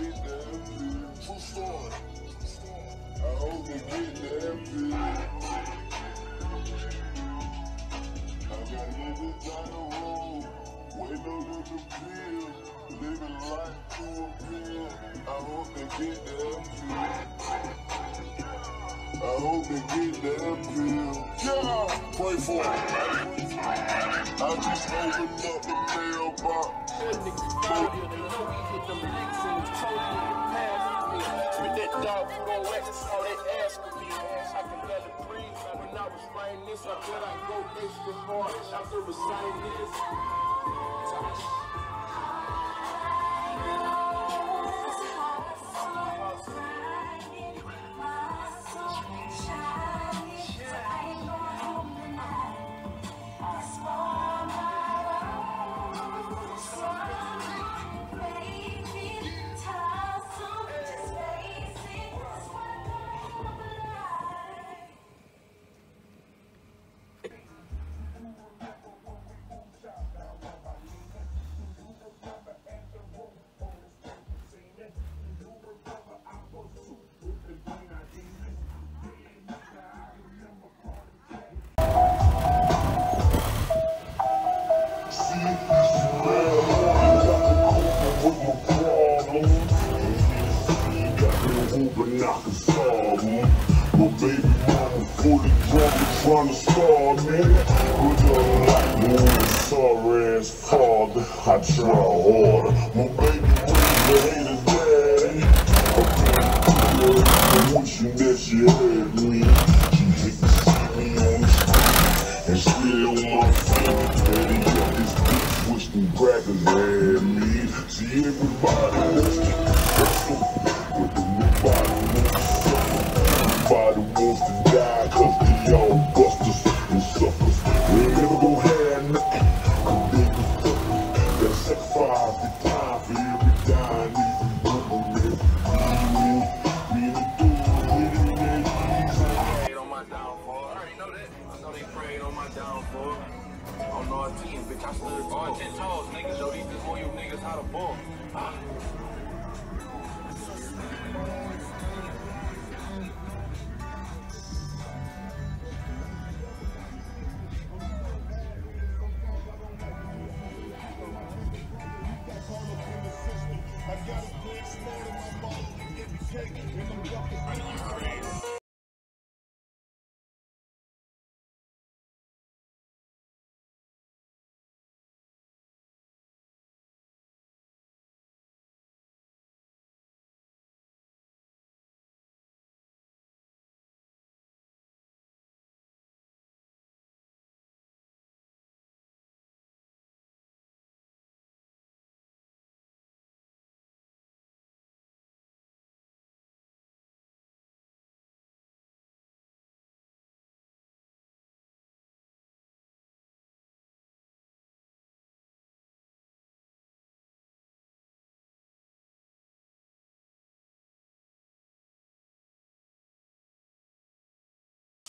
get that pill. True story. I hope they get that pill. I got niggas down the road, waiting on the pill. Living life through a pill. I hope they get that pill. I hope they get that pill. Yeah, pray for it. I just opened up the mailbox. Them niggas This, I thought I'd go extra hard. After reciting this, My fully drunk and trying to starve me. A light sorry ass father, I try harder. My baby really hated daddy. I'm wishing that she had me. She see me on the street and still my feet. Daddy got this bitch crackers had me. See everybody wants but nobody wants to. Everybody wants to die Know they prayed on my downfall. I already know that. I know they prayed on my downfall. On our team, bitch, I stood tall. Ten toes, niggas. Show these loyal niggas how to ball. Ah.